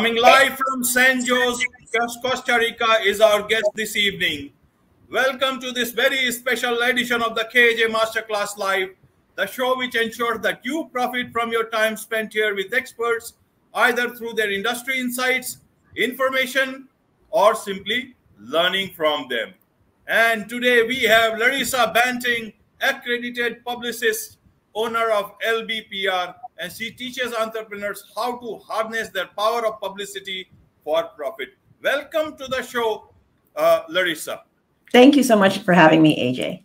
Coming live from San Jose, Costa Rica is our guest this evening. Welcome to this very special edition of the KAJ Masterclass Live, the show which ensures that you profit from your time spent here with experts, either through their industry insights, information, or simply learning from them. And today we have Larissa Banting, accredited publicist, owner of LBPR, and she teaches entrepreneurs how to harness their power of publicity for profit. Welcome to the show, uh, Larissa. Thank you so much for having me, AJ.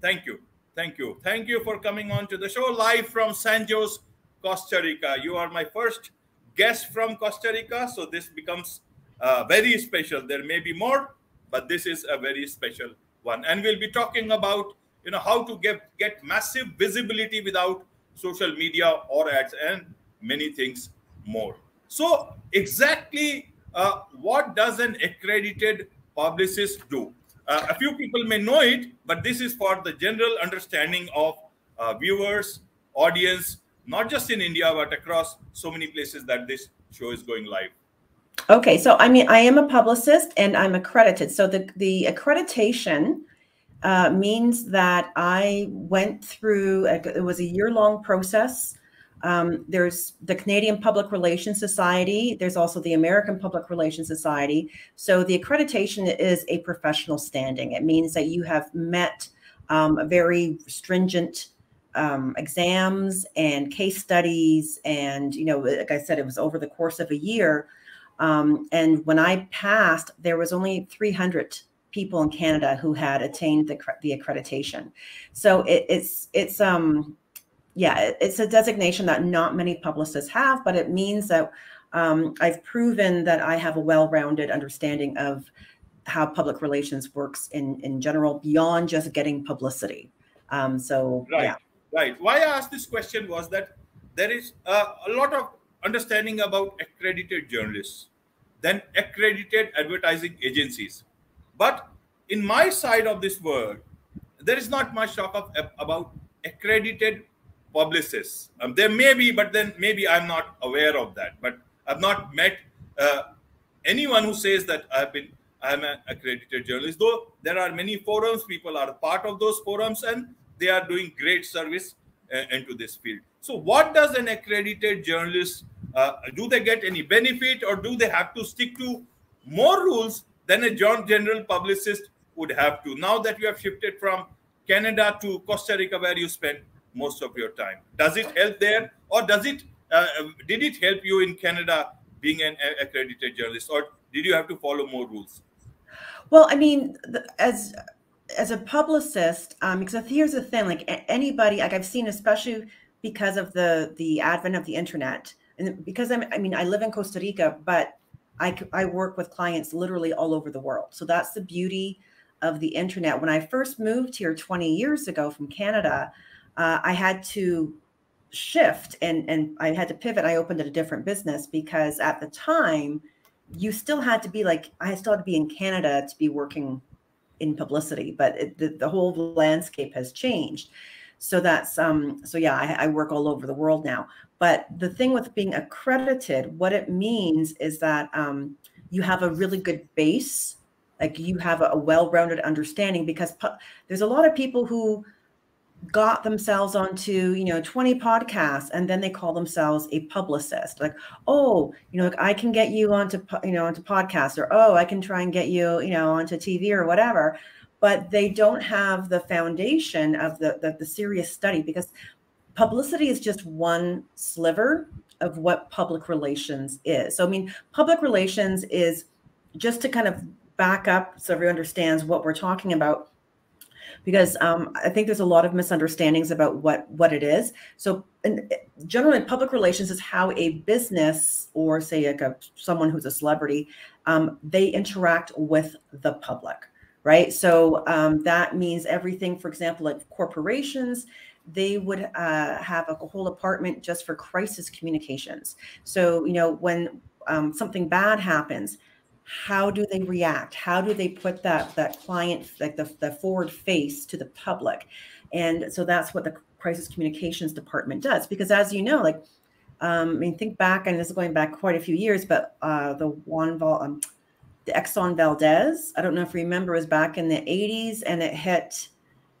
Thank you. Thank you. Thank you for coming on to the show live from San Jose, Costa Rica. You are my first guest from Costa Rica, so this becomes uh, very special. There may be more, but this is a very special one. And we'll be talking about you know how to get get massive visibility without social media or ads and many things more. So exactly uh, what does an accredited publicist do? Uh, a few people may know it but this is for the general understanding of uh, viewers audience not just in india but across so many places that this show is going live. Okay so i mean i am a publicist and i'm accredited. So the the accreditation uh, means that I went through, it was a year long process. Um, there's the Canadian Public Relations Society. There's also the American Public Relations Society. So the accreditation is a professional standing. It means that you have met um, very stringent um, exams and case studies. And, you know, like I said, it was over the course of a year. Um, and when I passed, there was only 300 people in Canada who had attained the, the accreditation. So it, it's it's um yeah it's a designation that not many publicists have, but it means that um, I've proven that I have a well-rounded understanding of how public relations works in in general beyond just getting publicity. Um, so right, yeah. right. Why I asked this question was that there is uh, a lot of understanding about accredited journalists, then accredited advertising agencies but in my side of this world, there is not much talk of about accredited publicists. Um, there may be, but then maybe I'm not aware of that. But I've not met uh, anyone who says that I've been I'm an accredited journalist. Though there are many forums, people are part of those forums, and they are doing great service uh, into this field. So, what does an accredited journalist uh, do? They get any benefit, or do they have to stick to more rules then a General publicist would have to. Now that you have shifted from Canada to Costa Rica, where you spend most of your time, does it help there, or does it? Uh, did it help you in Canada being an accredited journalist, or did you have to follow more rules? Well, I mean, as as a publicist, um, because here's the thing: like anybody, like I've seen, especially because of the the advent of the internet, and because I'm, I mean, I live in Costa Rica, but I, I work with clients literally all over the world. So that's the beauty of the internet. When I first moved here 20 years ago from Canada, uh, I had to shift and, and I had to pivot. I opened a different business because at the time, you still had to be like, I still had to be in Canada to be working in publicity, but it, the, the whole landscape has changed. So that's um so yeah, I, I, work all over the world now. But the thing with being accredited, what it means is that um, you have a really good base, like you have a, a well-rounded understanding. Because there's a lot of people who got themselves onto you know 20 podcasts and then they call themselves a publicist like oh you know like i can get you onto you know onto podcasts or oh i can try and get you you know onto tv or whatever but they don't have the foundation of the, the, the serious study because publicity is just one sliver of what public relations is. So, I mean, public relations is just to kind of back up so everyone understands what we're talking about because um, I think there's a lot of misunderstandings about what what it is. So, generally, public relations is how a business or say like a, someone who's a celebrity um, they interact with the public right? So um, that means everything, for example, like corporations, they would uh, have a whole apartment just for crisis communications. So, you know, when um, something bad happens, how do they react? How do they put that that client, like the, the forward face to the public? And so that's what the crisis communications department does. Because as you know, like Um, I mean, think back, and this is going back quite a few years, but uh, the Juan Val, um, the Exxon Valdez, I don't know if you remember, it was back in the 80s and it hit,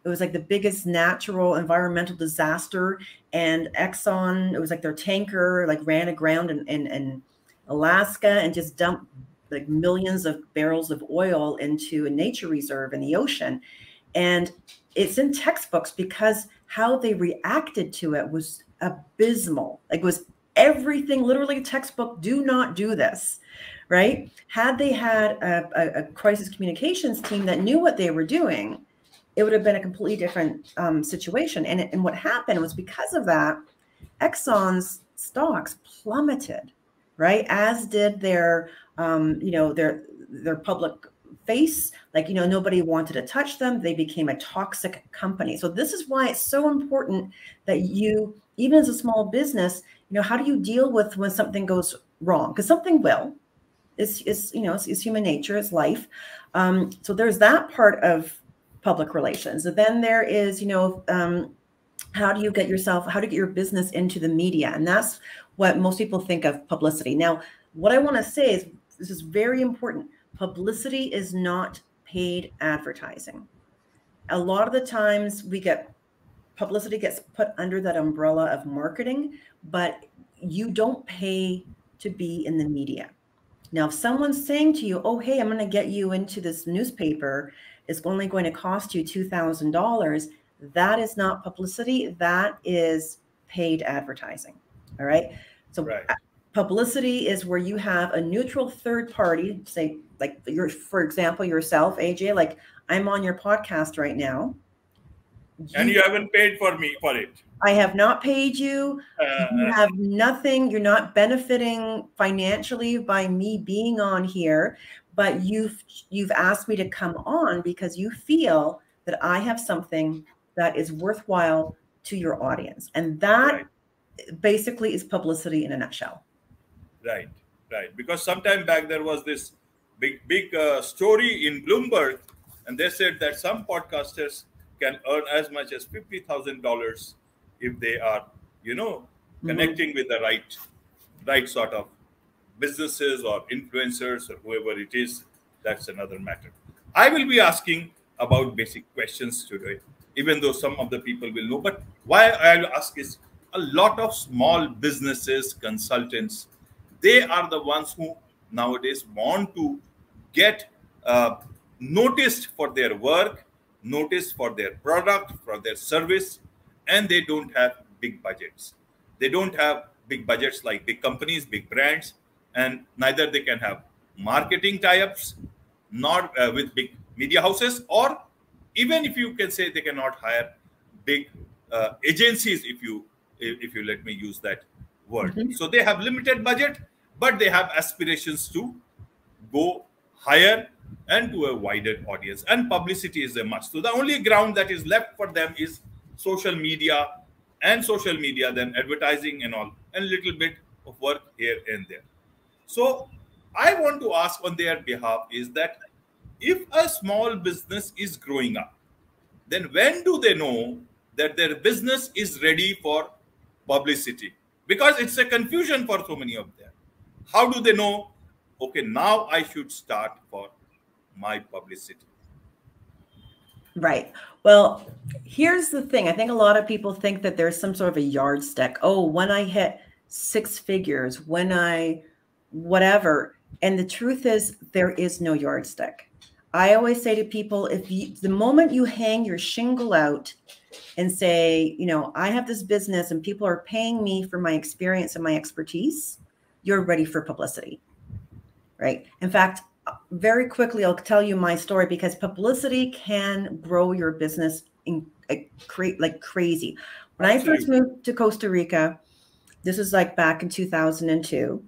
it was like the biggest natural environmental disaster. And Exxon, it was like their tanker like ran aground in, in, in Alaska and just dumped like millions of barrels of oil into a nature reserve in the ocean. And it's in textbooks because how they reacted to it was abysmal. Like it was everything, literally a textbook, do not do this, right? Had they had a, a, a crisis communications team that knew what they were doing, it would have been a completely different um, situation. And, and what happened was because of that, Exxon's stocks plummeted, right? As did their, um, you know, their their public face like you know nobody wanted to touch them they became a toxic company so this is why it's so important that you even as a small business you know how do you deal with when something goes wrong because something will it's, it's you know it's, it's human nature it's life. Um, so there's that part of public relations. And then there is you know um, how do you get yourself how to get your business into the media? And that's what most people think of publicity. Now what i want to say is this is very important. Publicity is not paid advertising. A lot of the times we get publicity gets put under that umbrella of marketing, but you don't pay to be in the media. Now, if someone's saying to you, oh, hey, I'm going to get you into this newspaper, it's only going to cost you $2,000, that is not publicity. That is paid advertising. All right. So, right. Uh, publicity is where you have a neutral third party, say like you're for example yourself aj like i'm on your podcast right now and you haven't paid for me for it. I have not paid you. Uh, you have nothing. You're not benefiting financially by me being on here but you've you've asked me to come on because you feel that i have something that is worthwhile to your audience. And that right. basically is publicity in a nutshell. Right right. Because sometime back there was this big big uh, story in Bloomberg, and they said that some podcasters can earn as much as fifty thousand dollars if they are, you know, mm-hmm. connecting mm-hmm. with the right, right sort of businesses or influencers or whoever it is. That's another matter. I will be asking about basic questions today, even though some of the people will know. But why I'll ask is a lot of small businesses, consultants, they are the ones who nowadays want to get uh, noticed for their work, noticed for their product, for their service, and they don't have big budgets. They don't have big budgets like big companies, big brands, and neither they can have marketing tie-ups, not uh, with big media houses, or even if you can say they cannot hire big uh, agencies, if you if you let me use that word. Mm-hmm. So they have limited budget, but they have aspirations to go higher and to a wider audience. And publicity is a must. So the only ground that is left for them is social media and social media, then advertising and all, and a little bit of work here and there. So I want to ask on their behalf is that if a small business is growing up, then when do they know that their business is ready for publicity? Because it's a confusion for so many of them. How do they know okay, now I should start for my publicity. Right. Well, here's the thing. I think a lot of people think that there's some sort of a yardstick. Oh, when I hit six figures, when I whatever. And the truth is, there is no yardstick. I always say to people if you, the moment you hang your shingle out and say, you know, I have this business and people are paying me for my experience and my expertise, you're ready for publicity right? In fact, very quickly, I'll tell you my story because publicity can grow your business in uh, create like crazy. When I first moved to Costa Rica, this was like back in 2002.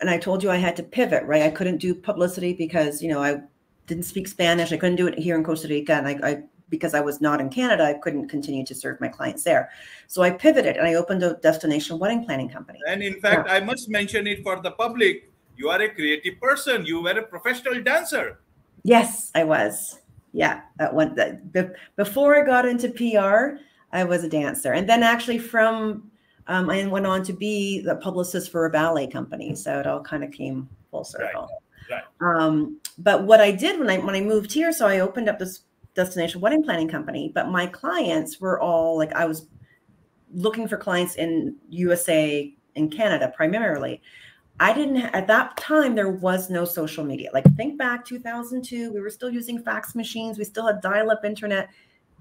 And I told you I had to pivot, right? I couldn't do publicity because, you know, I didn't speak Spanish. I couldn't do it here in Costa Rica. And I, I because I was not in Canada, I couldn't continue to serve my clients there. So I pivoted and I opened a destination wedding planning company. And in fact, yeah. I must mention it for the public you are a creative person you were a professional dancer yes i was yeah that one that, before i got into pr i was a dancer and then actually from um, and went on to be the publicist for a ballet company. So it all kind of came full circle. Right. right. Um, but what I did when I when I moved here, so I opened up this destination wedding planning company. But my clients were all like I was looking for clients in USA and Canada primarily. I didn't at that time there was no social media. Like think back 2002, we were still using fax machines, we still had dial-up internet.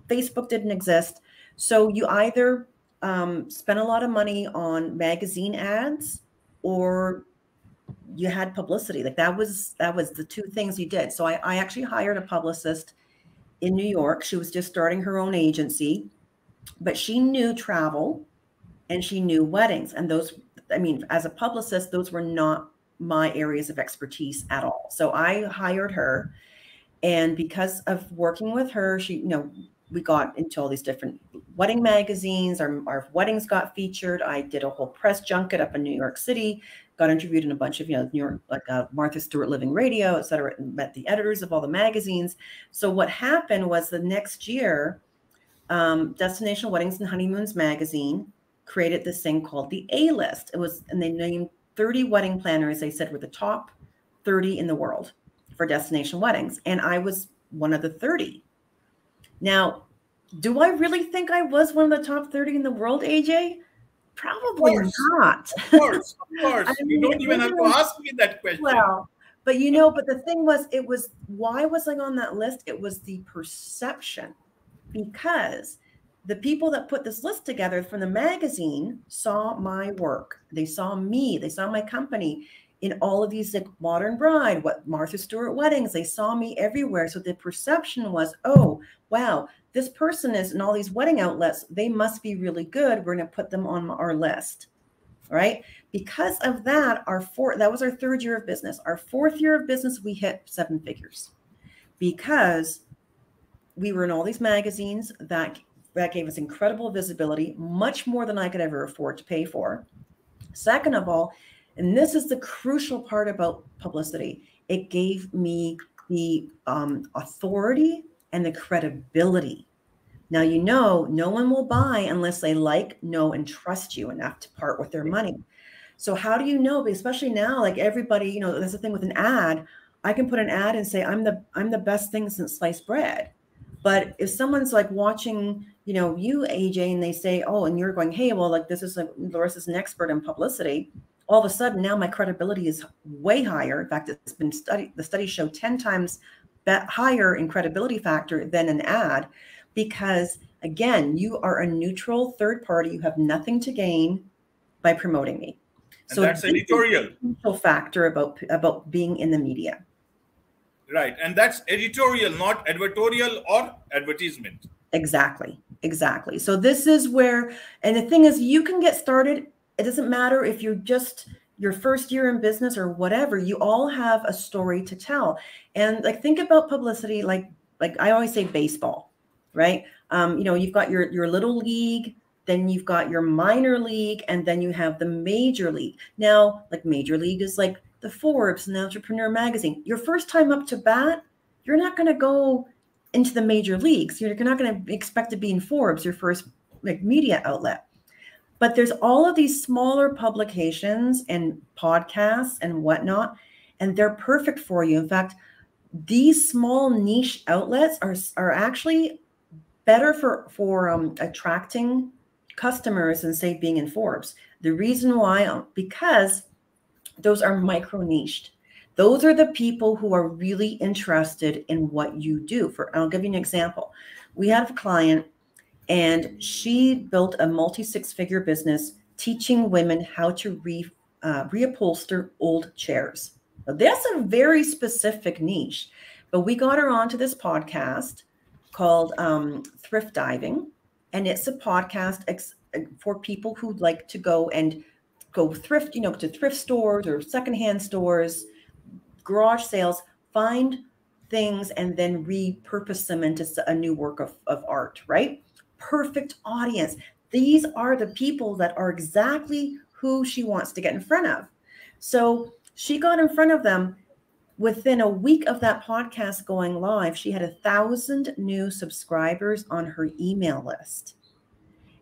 Facebook didn't exist. So you either um, spent a lot of money on magazine ads or you had publicity. Like that was that was the two things you did. So I, I actually hired a publicist in New York. She was just starting her own agency, but she knew travel and she knew weddings. And those, I mean, as a publicist, those were not my areas of expertise at all. So I hired her. And because of working with her, she, you know, we got into all these different wedding magazines. Our, our weddings got featured. I did a whole press junket up in New York City, got interviewed in a bunch of, you know, New York, like uh, Martha Stewart Living Radio, et cetera, and met the editors of all the magazines. So what happened was the next year, um, Destination Weddings and Honeymoons magazine created this thing called the A list. It was, and they named 30 wedding planners, they said were the top 30 in the world for destination weddings. And I was one of the 30. Now, do I really think I was one of the top 30 in the world, AJ? Probably of not. Of course, of course. I mean, you don't even have to ask me that question. Well, but you know, but the thing was, it was why was I on that list? It was the perception because the people that put this list together from the magazine saw my work. They saw me, they saw my company in all of these like modern bride, what Martha Stewart weddings, they saw me everywhere. So the perception was, oh, wow, this person is in all these wedding outlets. They must be really good. We're going to put them on our list. Right. Because of that, our fourth, that was our third year of business. Our fourth year of business, we hit seven figures because we were in all these magazines that that gave us incredible visibility, much more than I could ever afford to pay for. Second of all, and this is the crucial part about publicity, it gave me the um, authority and the credibility. Now, you know, no one will buy unless they like, know, and trust you enough to part with their money. So, how do you know? Especially now, like everybody, you know, that's the thing with an ad. I can put an ad and say, I'm the I'm the best thing since sliced bread. But if someone's like watching, you know, you, AJ, and they say, oh, and you're going, hey, well, like this is a Larissa's an expert in publicity, all of a sudden now my credibility is way higher. In fact, it's been studied, the studies show 10 times higher in credibility factor than an ad because again, you are a neutral third party. You have nothing to gain by promoting me. And so that's editorial factor about about being in the media. Right. And that's editorial, not advertorial or advertisement. Exactly. Exactly. So this is where, and the thing is, you can get started. It doesn't matter if you're just your first year in business or whatever, you all have a story to tell. And like, think about publicity, like, like I always say baseball, right? Um, you know, you've got your, your little league, then you've got your minor league, and then you have the major league. Now, like major league is like the Forbes and the Entrepreneur Magazine. Your first time up to bat, you're not going to go into the major leagues. You're not going to expect to be in Forbes, your first like media outlet. But there's all of these smaller publications and podcasts and whatnot, and they're perfect for you. In fact, these small niche outlets are are actually better for for um, attracting customers than say being in Forbes. The reason why, because those are micro niched. Those are the people who are really interested in what you do. For I'll give you an example. We have a client and she built a multi six figure business teaching women how to re, uh, reupholster old chairs. Now, that's a very specific niche, but we got her onto this podcast called um, Thrift Diving, and it's a podcast ex- for people who like to go and go thrift, you know, to thrift stores or secondhand stores, garage sales, find things and then repurpose them into a new work of, of art, right? Perfect audience. These are the people that are exactly who she wants to get in front of. So she got in front of them within a week of that podcast going live. She had a thousand new subscribers on her email list.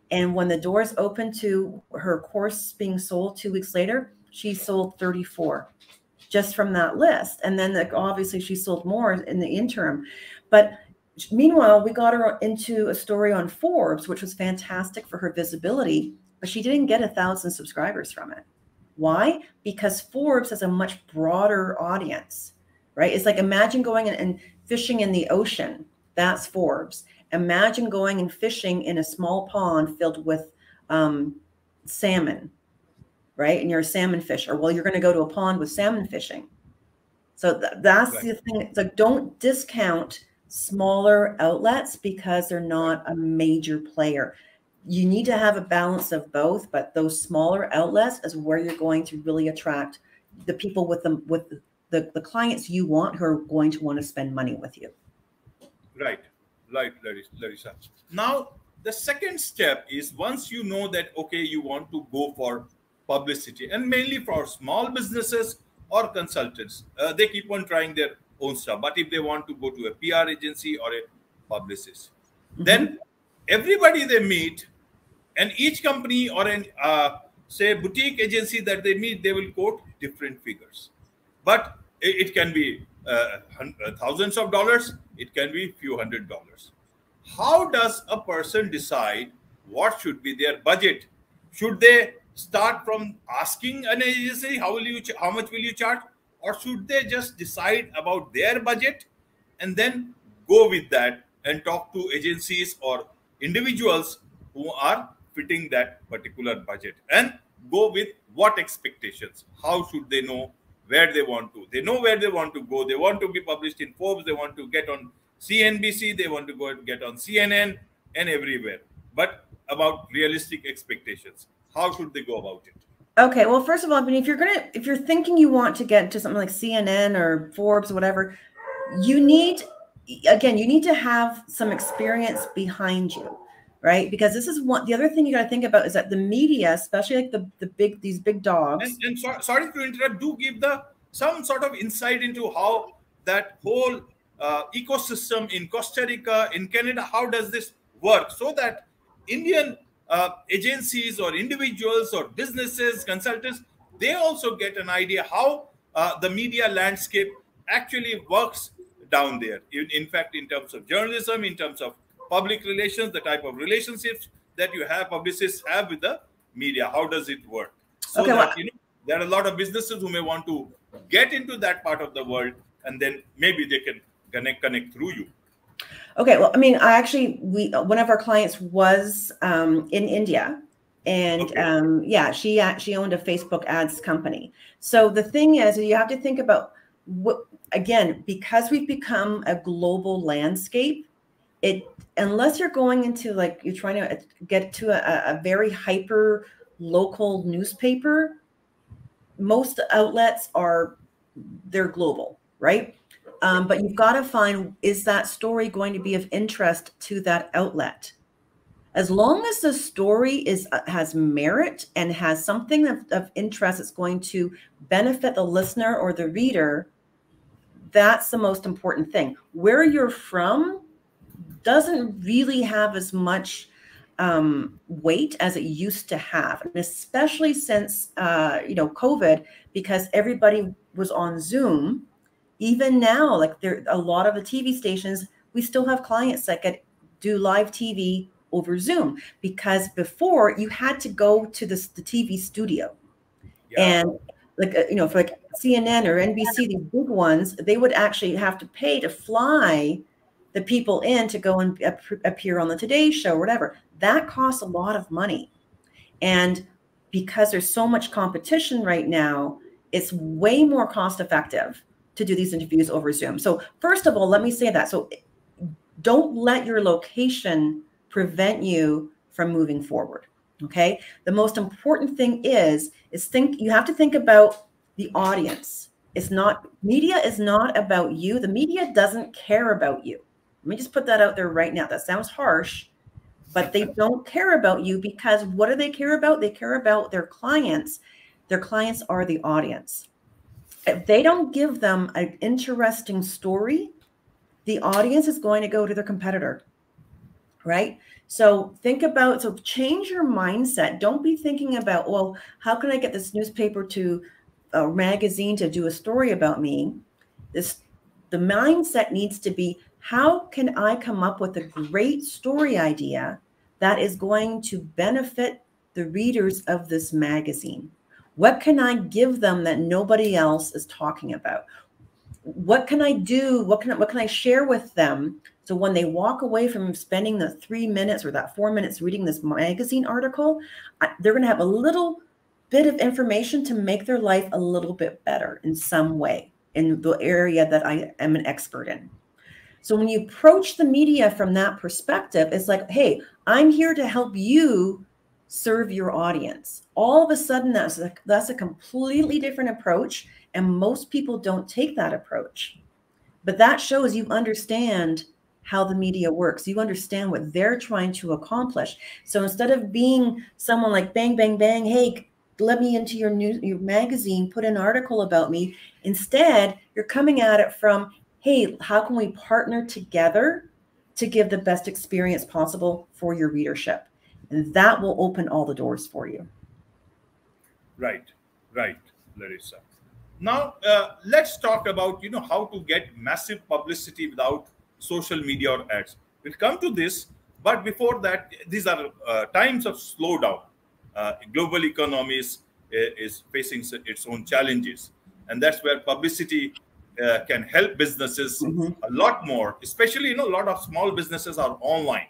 And when the doors opened to her course being sold two weeks later, she sold 34 just from that list. And then the, obviously she sold more in the interim. But meanwhile, we got her into a story on Forbes, which was fantastic for her visibility, but she didn't get a thousand subscribers from it. Why? Because Forbes has a much broader audience, right? It's like imagine going and fishing in the ocean. That's Forbes. Imagine going and fishing in a small pond filled with um, salmon, right? And you're a salmon fisher. Well, you're going to go to a pond with salmon fishing. So th- that's right. the thing. So don't discount smaller outlets because they're not a major player. You need to have a balance of both, but those smaller outlets is where you're going to really attract the people with them with the, the clients you want who are going to want to spend money with you. Right right larissa now the second step is once you know that okay you want to go for publicity and mainly for small businesses or consultants uh, they keep on trying their own stuff but if they want to go to a pr agency or a publicist mm-hmm. then everybody they meet and each company or an uh, say boutique agency that they meet they will quote different figures but it, it can be uh, uh, thousands of dollars, it can be few hundred dollars. How does a person decide what should be their budget? Should they start from asking an agency how will you how much will you charge, or should they just decide about their budget and then go with that and talk to agencies or individuals who are fitting that particular budget and go with what expectations? How should they know where they want to. They know where they want to go. They want to be published in Forbes. They want to get on CNBC. They want to go and get on CNN and everywhere. But about realistic expectations, how should they go about it? Okay, well, first of all, I mean, if you're gonna, if you're thinking you want to get to something like CNN or Forbes or whatever, you need, again, you need to have some experience behind you right? Because this is one. The other thing you got to think about is that the media, especially like the the big these big dogs. And, and so, sorry to interrupt. Do give the some sort of insight into how that whole uh, ecosystem in Costa Rica, in Canada, how does this work, so that Indian uh, agencies or individuals or businesses, consultants, they also get an idea how uh, the media landscape actually works down there. In, in fact, in terms of journalism, in terms of public relations, the type of relationships that you have, publicists have with the media. How does it work? So okay, that well, you know, there are a lot of businesses who may want to get into that part of the world, and then maybe they can connect connect through you. Okay, well, I mean, I actually we one of our clients was um, in India, and okay. um, yeah, she she owned a Facebook ads company. So the thing is, you have to think about what again because we've become a global landscape it unless you're going into like you're trying to get to a, a very hyper local newspaper most outlets are they're global right um, but you've got to find is that story going to be of interest to that outlet as long as the story is uh, has merit and has something of, of interest that's going to benefit the listener or the reader that's the most important thing where you're from doesn't really have as much um, weight as it used to have, and especially since uh, you know COVID, because everybody was on Zoom. Even now, like there, a lot of the TV stations, we still have clients that get do live TV over Zoom because before you had to go to the, the TV studio, yeah. and like uh, you know for like CNN or NBC, these big ones, they would actually have to pay to fly the people in to go and appear on the Today Show or whatever. That costs a lot of money. And because there's so much competition right now, it's way more cost effective to do these interviews over Zoom. So, first of all, let me say that. So, don't let your location prevent you from moving forward. Okay? The most important thing is is think you have to think about the audience. It's not media is not about you. The media doesn't care about you. Let me just put that out there right now. That sounds harsh, but they don't care about you because what do they care about? They care about their clients. Their clients are the audience. If they don't give them an interesting story, the audience is going to go to their competitor. right? So think about, so change your mindset. Don't be thinking about, well, how can I get this newspaper to a magazine to do a story about me? This, the mindset needs to be, how can I come up with a great story idea that is going to benefit the readers of this magazine? What can I give them that nobody else is talking about? What can I do? What can I, what can I share with them so when they walk away from spending the three minutes or that four minutes reading this magazine article, they're going to have a little bit of information to make their life a little bit better in some way in the area that I am an expert in. So when you approach the media from that perspective, it's like, hey, I'm here to help you serve your audience. All of a sudden, that's a, that's a completely different approach. And most people don't take that approach. But that shows you understand how the media works. You understand what they're trying to accomplish. So instead of being someone like bang, bang, bang, hey, let me into your new your magazine, put an article about me. Instead, you're coming at it from, hey, how can we partner together to give the best experience possible for your readership? And that will open all the doors for you. Right, right, Larissa. Now uh, let's talk about you know how to get massive publicity without social media or ads. We'll come to this, but before that, these are uh, times of slowdown. Uh, global economies uh, is facing its own challenges, and that's where publicity uh, can help businesses mm-hmm. a lot more. Especially, you know, a lot of small businesses are online,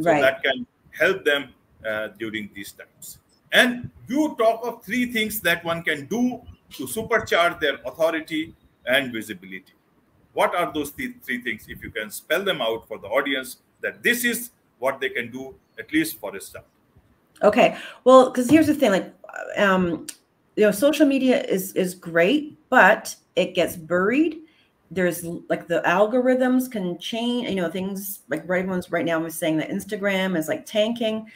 so right. that can help them uh, during these times. And you talk of three things that one can do to supercharge their authority and visibility. What are those th- three things? If you can spell them out for the audience, that this is what they can do, at least for a start. Okay. Well, because here's the thing like, um, you know, social media is is great, but it gets buried there's like the algorithms can change you know things like everyone's right now is saying that instagram is like tanking.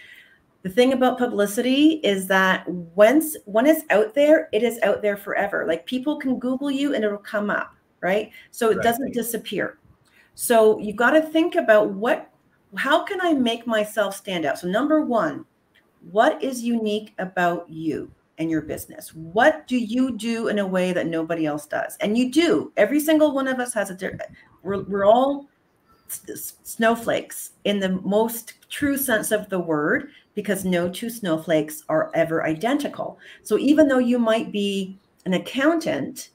The thing about publicity is that once when it's out there it is out there forever. Like people can google you and it'll come up right? So it right. doesn't disappear. So you've got to think about what how can i make myself stand out? So number one what is unique about you and your business what do you do in a way that nobody else does and you do every single one of us has a we're, we're all snowflakes in the most true sense of the word because no two snowflakes are ever identical. So even though you might be an accountant,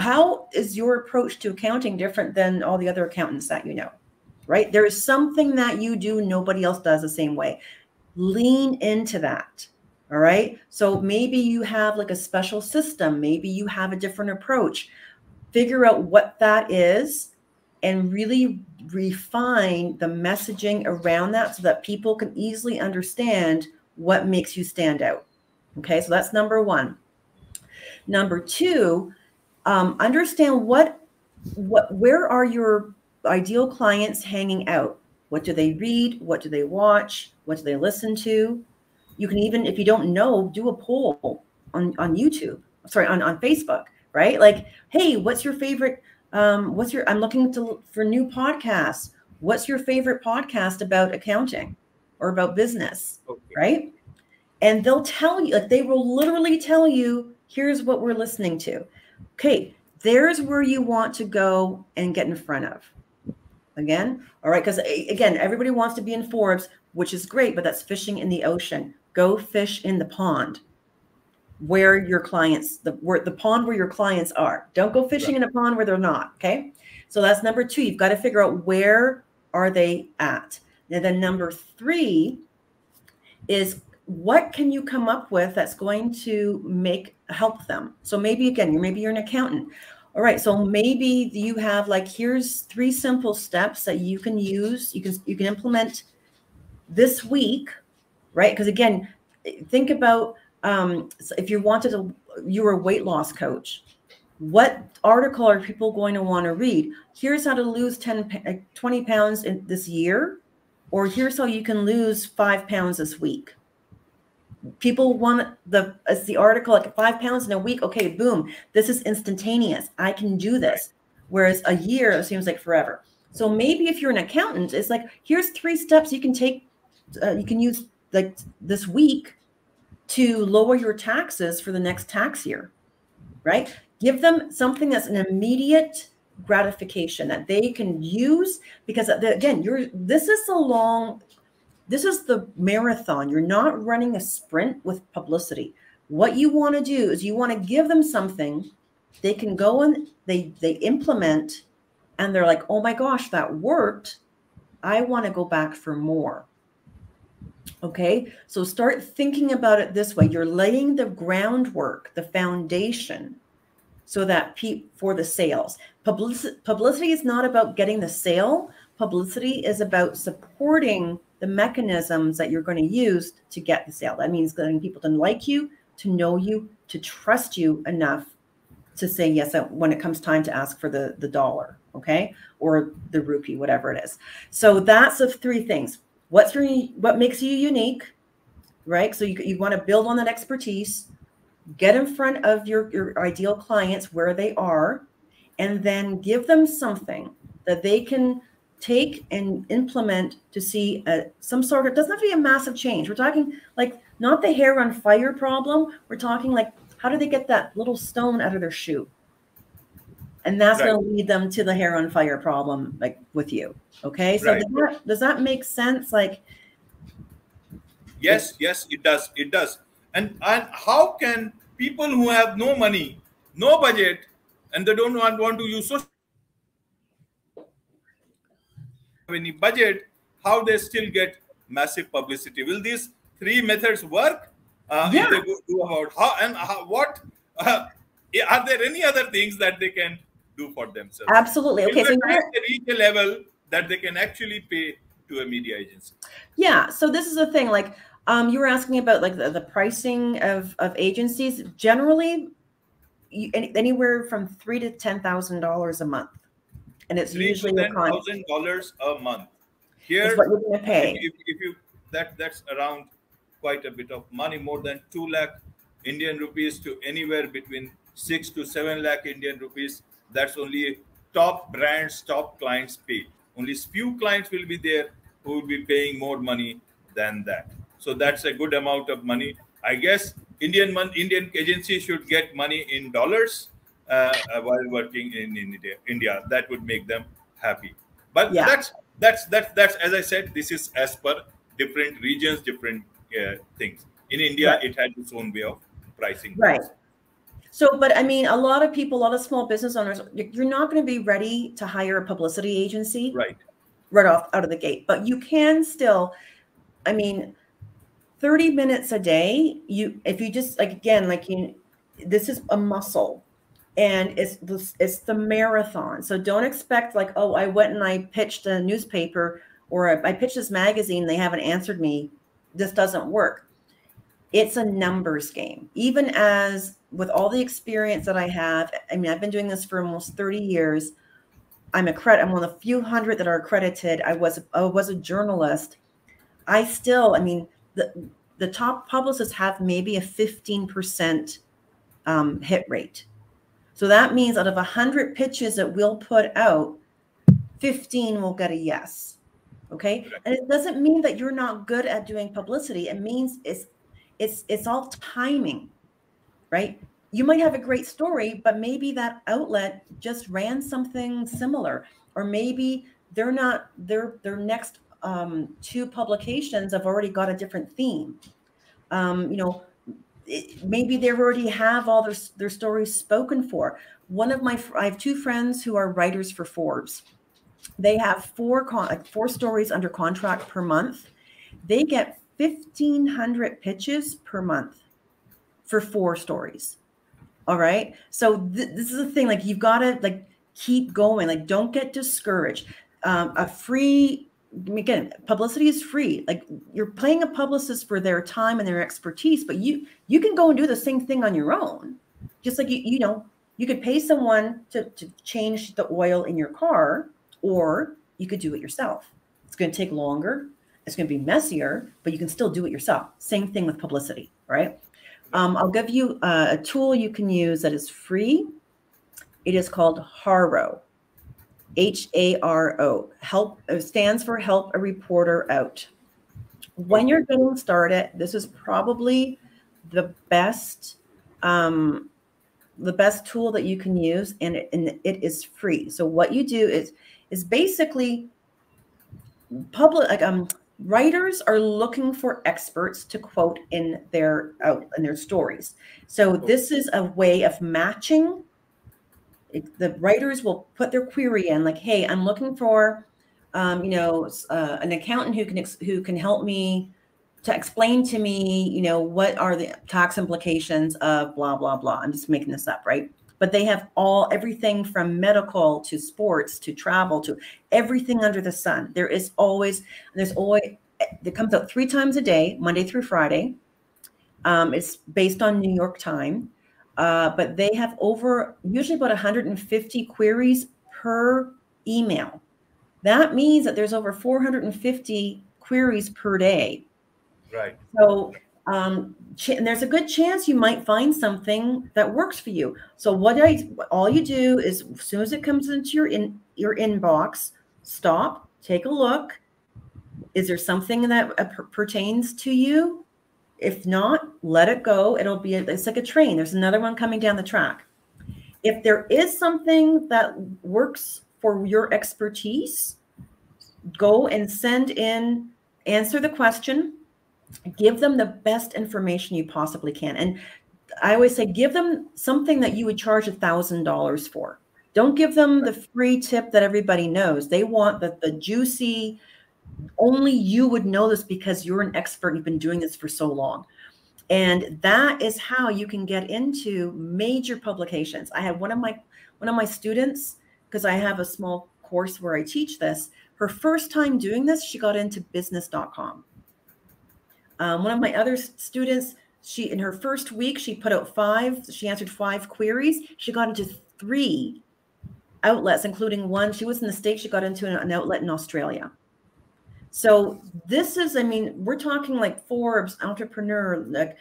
how is your approach to accounting different than all the other accountants that you know? Right? There is something that you do nobody else does the same way. Lean into that. All right. So maybe you have like a special system, maybe you have a different approach. Figure out what that is and really refine the messaging around that so that people can easily understand what makes you stand out. Okay, so that's number one. Number two, um, understand what what where are your ideal clients hanging out? What do they read? What do they watch? What do they listen to? You can even, if you don't know, do a poll on, on YouTube, sorry, on, on Facebook, right? Like, hey, what's your favorite um, what's your i'm looking to for new podcasts. What's your favorite podcast about accounting or about business okay. right? And they'll tell you like they will literally tell you here's what we're listening to. Okay there's where you want to go and get in front of. Again all right because again everybody wants to be in forbes which is great but that's fishing in the ocean go fish in the pond where your clients the where the pond where your clients are. Don't go fishing right. in a pond where they're not okay? So that's number two. You've got to figure out where are they at. And then number three is what can you come up with that's going to make help them? So maybe again you maybe you're an accountant. All right so maybe you have like here's three simple steps that you can use you can you can implement this week right because again think about um, if you wanted to, you're a weight loss coach. What article are people going to want to read? Here's how to lose 10, uh, 20 pounds in this year, or here's how you can lose five pounds this week. People want the as the article like five pounds in a week. Okay, boom, this is instantaneous. I can do this. Whereas a year it seems like forever. So maybe if you're an accountant, it's like here's three steps you can take. Uh, you can use like this week to lower your taxes for the next tax year, right? Give them something that's an immediate gratification that they can use because uh, again, you're this is a long this is the marathon. You're not running a sprint with publicity. What you want to do is you want to give them something they can go and they they implement and they're like, "Oh my gosh, that worked. I want to go back for more." Okay? So start thinking about it this way. You're laying the groundwork, the foundation so that pe- for the sales. Publicity, publicity is not about getting the sale. Publicity is about supporting the mechanisms that you're going to use to get the sale. That means getting people to like you, to know you, to trust you enough to say yes when it comes time to ask for the, the dollar, okay? Or the rupee, whatever it is. So that's the three things. What's your, what makes you unique, right? So you, you want to build on that expertise, get in front of your, your ideal clients where they are, and then give them something that they can take and implement to see a, some sort of doesn't have to be a massive change. We're talking like not the hair on fire problem. We're talking like how do they get that little stone out of their shoe? And that's right. going to lead them to the hair on fire problem, like with you. Okay. So right. does, that, does that make sense? Like, yes, yes, it does. It does. And, and how can people who have no money, no budget, and they don't want, want to use social any budget, how they still get massive publicity? Will these three methods work? Uh, yeah. If they do about how and how, what uh, are there any other things that they can do for themselves? Absolutely. Okay, so they reach a level that they can actually pay to a media agency. Yeah. So this is the thing. Like um, you were asking about like the, the pricing of of agencies. Generally, you, anywhere from three to ten thousand dollars a month and it's usually ten thousand dollars a month. Here, what you're going to pay. If, if, you that that's around quite a bit of money, more than two lakh Indian rupees to anywhere between six to seven lakh Indian rupees. That's only top brands, top clients pay. Only few clients will be there who will be paying more money than that. So that's a good amount of money. I guess Indian Indian agency should get money in dollars uh, uh, while working in, in India, India. That would make them happy. But yeah. that's that's that's that's as I said, this is as per different regions, different uh, things. In India, right. it had its own way of pricing. Right. So, but I mean, a lot of people, a lot of small business owners, you're not going to be ready to hire a publicity agency, right? Right off out of the gate, but you can still. I mean, thirty minutes a day. You, if you just like again, like you, this is a muscle and it's it's the marathon. So don't expect like, oh, I went and I pitched a newspaper or I pitched this magazine, they haven't answered me. This doesn't work. It's a numbers game. Even as with all the experience that I have, I mean, I've been doing this for almost 30 years. I'm a credit. I'm one of the few hundred that are accredited. I was I was a journalist. I still, I mean, the the top publicists have maybe a 15% um, hit rate so that means out of 100 pitches that we'll put out, 15 will get a yes. Okay? And it doesn't mean that you're not good at doing publicity. It means it's it's it's all timing. Right? You might have a great story, but maybe that outlet just ran something similar or maybe they're not their their next um, two publications have already got a different theme. Um, you know, maybe they already have all their, their stories spoken for. One of my, I have two friends who are writers for Forbes. They have four con, four stories under contract per month. They get 1,500 pitches per month for four stories. All right. So th this is the thing. Like you've got to like keep going. Like don't get discouraged. Um, a free again publicity is free like you're paying a publicist for their time and their expertise but you you can go and do the same thing on your own just like you you know you could pay someone to, to change the oil in your car or you could do it yourself it's going to take longer it's going to be messier but you can still do it yourself same thing with publicity right um, i'll give you a, a tool you can use that is free it is called haro H A R O. Help stands for help a reporter out. When you're getting started, this is probably the best um, the best tool that you can use, and it, and it is free. So what you do is is basically public like um writers are looking for experts to quote in their out in their stories. So this is a way of matching. The writers will put their query in, like, "Hey, I'm looking for, um, you know, uh, an accountant who can who can help me to explain to me, you know, what are the tax implications of blah blah blah." I'm just making this up, right? But they have all everything from medical to sports to travel to everything under the sun. There is always there's always it comes out three times a day, Monday through Friday. Um, it's based on New York time, uh, but they have over usually about 150 queries per email. That means that there's over 450 queries per day. Right. So um, and there's a good chance you might find something that works for you. So what I all you do is as soon as it comes into your in your inbox, stop, take a look. Is there something that uh, pertains to you? If not, let it go. It'll be it's like a train. There's another one coming down the track. If there is something that works for your expertise, go and send in answer the question give them the best information you possibly can. And I always say, give them something that you would charge a thousand dollars for. Don't give them the free tip that everybody knows. They want the, the juicy, only you would know this because you're an expert. You've been doing this for so long. And that is how you can get into major publications. I had one of my one of my students, because I have a small course where I teach this, her first time doing this, she got into business.com um, one of my other students, she in her first week, she put out five, she answered five queries. She got into three outlets, including one. She was in the States, she got into an, outlet in Australia. So this is, I mean, we're talking like Forbes, entrepreneur, like,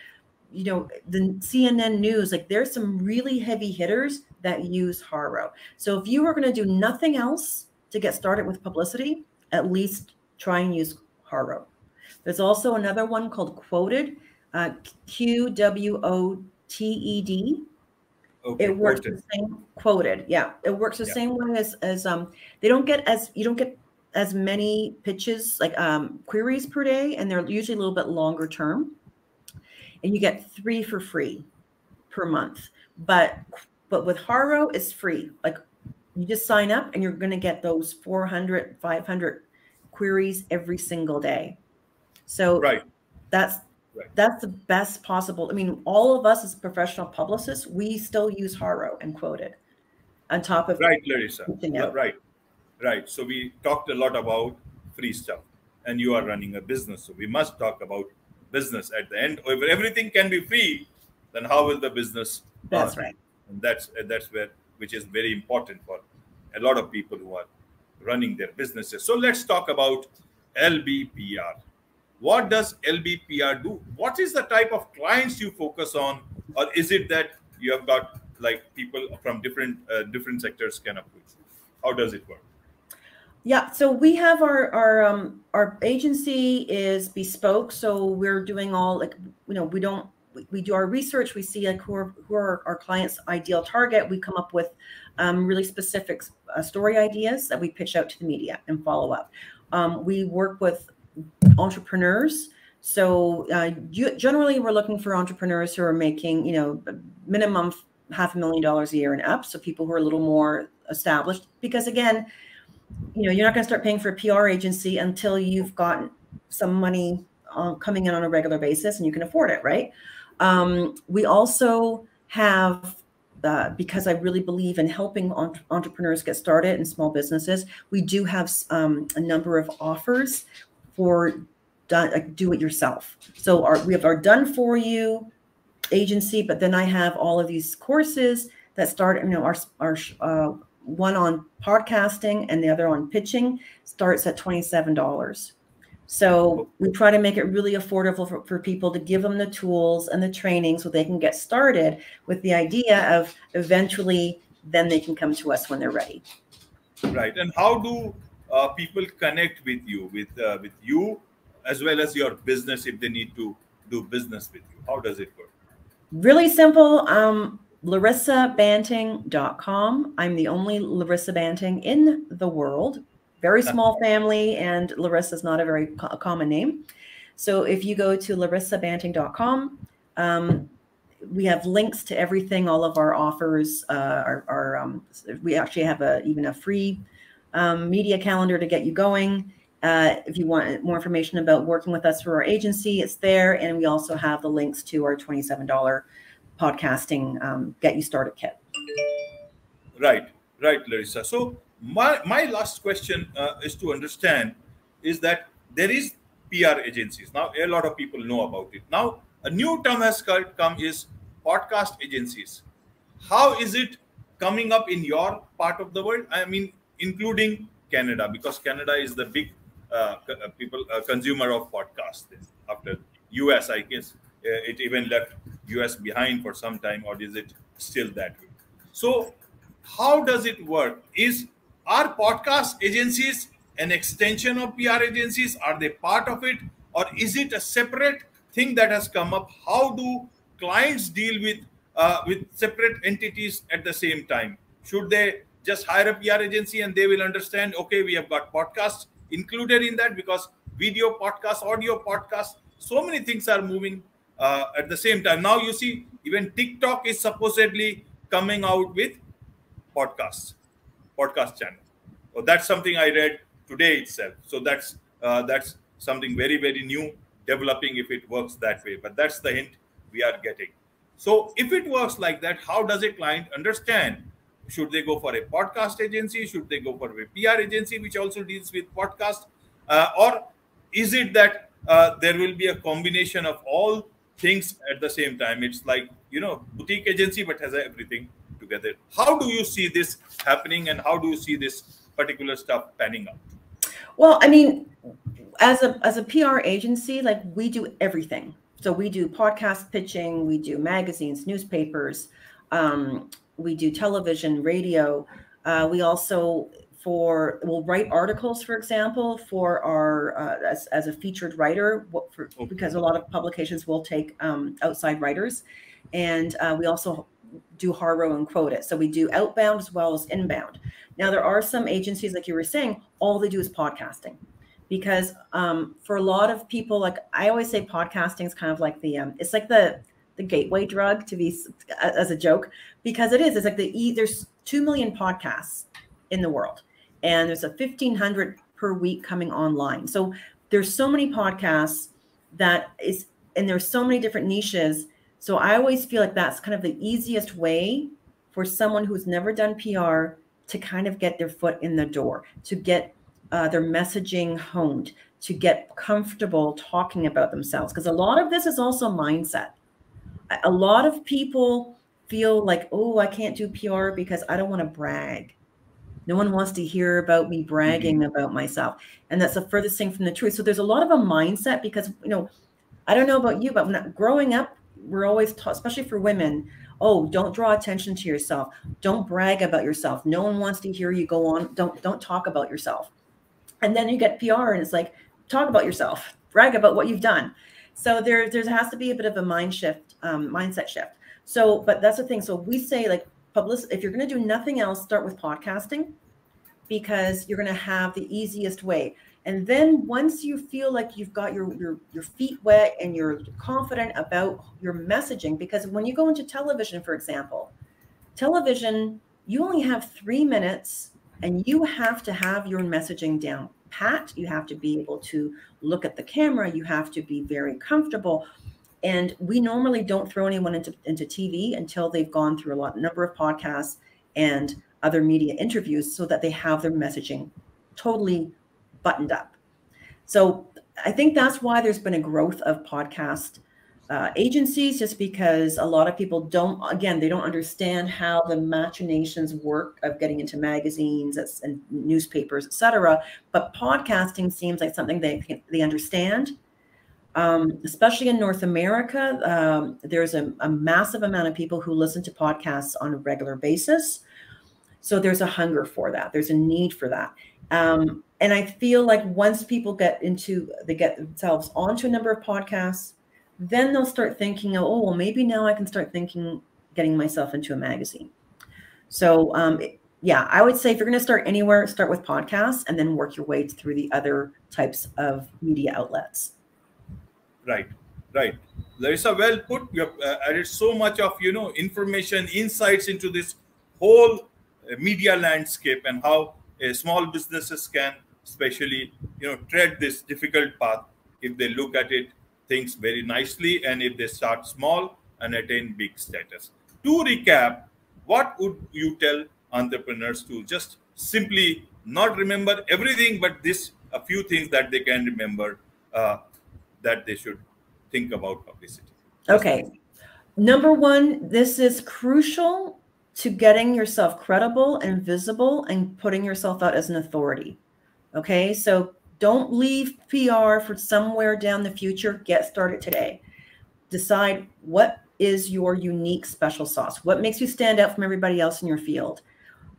you know, the CNN news, like there's some really heavy hitters that use Haro. So if you are going to do nothing else to get started with publicity, at least try and use Haro. There's also another one called Qwoted, uh, Q W O T E D. Okay, it works quoted. the same quoted. Yeah, it works the yeah. same way as as um. They don't get as you don't get as many pitches like um queries per day, and they're usually a little bit longer term. And you get three for free per month. But but with Haro, it's free. Like you just sign up and you're going to get those 400 500 queries every single day so right. that's right. that's the best possible. I mean, all of us as professional publicists, we still use Haro and Qwoted on top of right, Larissa. Right, right. So we talked a lot about free stuff, and you are running a business, so we must talk about business at the end. If everything can be free, then how will the business? That's right. And that's that's where which is very important for a lot of people who are running their businesses. So let's talk about LBPR what does LBPR do? What is the type of clients you focus on, or is it that you have got like people from different uh, different sectors can approach? How does it work? Yeah, so we have our our um, our agency is bespoke, so we're doing all like you know we don't we, do our research, we see like who are who are our clients' ideal target. We come up with um, really specific uh, story ideas that we pitch out to the media and follow up. Um, we work with entrepreneurs. So uh, generally, we're looking for entrepreneurs who are making, you know, minimum half a million dollars a year and up. So people who are a little more established, because again, you know, you're not going to start paying for a PR agency until you've got some money uh, coming in on a regular basis and you can afford it, right? Um, we also have uh, because I really believe in helping entre entrepreneurs get started in small businesses, we do have um, a number of offers for done like do it yourself. So our, we have our done for you agency, but then I have all of these courses that start, you know, our, our uh, one on podcasting and the other on pitching starts at $27. So we try to make it really affordable for, for people to give them the tools and the training so they can get started with the idea of eventually then they can come to us when they're ready. Right. And how do uh, people connect with you, with uh, with you, as well as your business if they need to do business with you? How does it work? Really simple. Um, LarissaBanting.com. I'm the only Larissa Banting in the world. Very small family, and Larissa is not a very co- common name. So if you go to larissabanting.com, um, we have links to everything, all of our offers. Uh, our, our um, we actually have a even a free um, media calendar to get you going. Uh, if you want more information about working with us through our agency, it's there, and we also have the links to our twenty-seven dollar podcasting um, get you started kit. Right, right, Larissa. So my my last question uh, is to understand is that there is PR agencies now. A lot of people know about it now. A new term has come is podcast agencies. How is it coming up in your part of the world? I mean, including Canada, because Canada is the big uh, uh people uh, consumer of podcasts. After US, I guess uh, it even left US behind for some time, or is it still that way? So, how does it work? Is are podcast agencies an extension of PR agencies? Are they part of it, or is it a separate thing that has come up? How do clients deal with uh, with separate entities at the same time? Should they just hire a PR agency and they will understand? Okay, we have got podcasts included in that because video podcast, audio podcast, so many things are moving uh, at the same time. Now you see, even TikTok is supposedly coming out with podcasts, podcast channel. Oh, that's something I read today itself. So that's uh, that's something very very new developing if it works that way. But that's the hint we are getting. So if it works like that, how does a client understand? Should they go for a podcast agency? Should they go for a PR agency which also deals with podcast? Uh, or is it that uh, there will be a combination of all things at the same time. It's like, you know, boutique agency, but has everything together. How do you see this happening and how do you see this particular stuff panning out? Well, I mean, as a as a PR agency, like we do everything. So we do podcast pitching, we do magazines, newspapers, um, we do television, radio. Uh, we also for we'll write articles for example for our uh, as, as a featured writer for, because a lot of publications will take um, outside writers. And uh, we also do Haro and Qwoted. So we do outbound as well as inbound. Now there are some agencies like you were saying all they do is podcasting. Because um, for a lot of people like i always say podcasting is kind of like the um, it's like the the gateway drug to be as a joke because it is it's like the there's 2 million podcasts in the world and there's a 1500 per week coming online. So there's so many podcasts that is and there's so many different niches. So i always feel like that's kind of the easiest way for someone who's never done pr to kind of get their foot in the door to get uh, their messaging honed to get comfortable talking about themselves. Because a lot of this is also mindset. A lot of people feel like oh i can't do pr because i don't want to brag no one wants to hear about me bragging mm-hmm. about myself. And that's the furthest thing from the truth. So there's a lot of a mindset because, you know, I don't know about you, but when I, growing up, we're always taught, especially for women, oh, don't draw attention to yourself. Don't brag about yourself. No one wants to hear you go on. Don't don't talk about yourself. And then you get PR and it's like, talk about yourself, brag about what you've done. So there, there has to be a bit of a mind shift, um, mindset shift. So, but that's the thing. So we say like public if you're going to do nothing else start with podcasting because you're going to have the easiest way. And then once you feel like you've got your, your your feet wet and you're confident about your messaging because when you go into television for example television you only have three minutes and you have to have your messaging down pat. You have to be able to look at the camera. You have to be very comfortable and we normally don't throw anyone into, into TV until they've gone through a lot number of podcasts and other media interviews so that they have their messaging totally buttoned up. So I think that's why there's been a growth of podcast uh, agencies, just because a lot of people don't, again, they don't understand how the machinations work of getting into magazines and newspapers, etc. But podcasting seems like something they they understand um, especially in North America, um, there's a, a, massive amount of people who listen to podcasts on a regular basis. So there's a hunger for that. There's a need for that. Um, and I feel like once people get into they get themselves onto a number of podcasts, then they'll start thinking, oh, well, maybe now I can start thinking getting myself into a magazine. So um, yeah, I would say if you're going to start anywhere, start with podcasts and then work your way through the other types of media outlets. Right, right. Larissa, well put. You have uh, added so much of you know information, insights into this whole uh, media landscape and how uh, small businesses can, especially you know, tread this difficult path if they look at it, things very nicely, and if they start small and attain big status. To recap, what would you tell entrepreneurs to just simply not remember everything, but this a few things that they can remember uh, that they should think about publicity. Okay. Number one, this is crucial to getting yourself credible and visible and putting yourself out as an authority. Okay. So don't leave PR for somewhere down the future. Get started today. Decide what is your unique special sauce? What makes you stand out from everybody else in your field?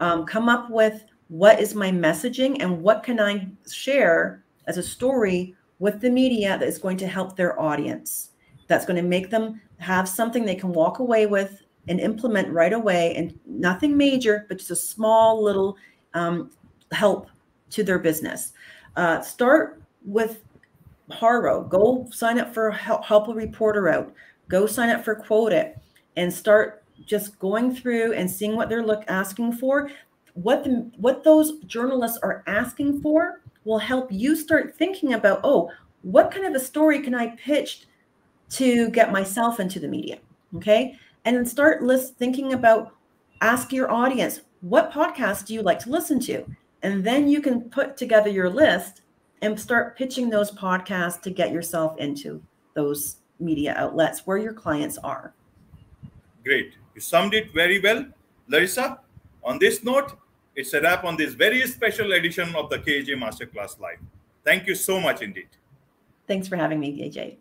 Um, come up with what is my messaging and what can I share as a story with the media that is going to help their audience, that's going to make them have something they can walk away with and implement right away and nothing major, but just a small little um, help to their business. Uh, start with Haro. Go sign up for help, help a reporter out. Go sign up for Qwoted and start just going through and seeing what they're look asking for what the, what those journalists are asking for will help you start thinking about oh what kind of a story can i pitch to get myself into the media okay? And then start list thinking about ask your audience what podcast do you like to listen to? And then you can put together your list and start pitching those podcasts to get yourself into those media outlets where your clients are. Great. You summed it very well larissa. On this note it's a wrap on this very special edition of the KAJ Masterclass Live. Thank you so much indeed. Thanks for having me, Ajay.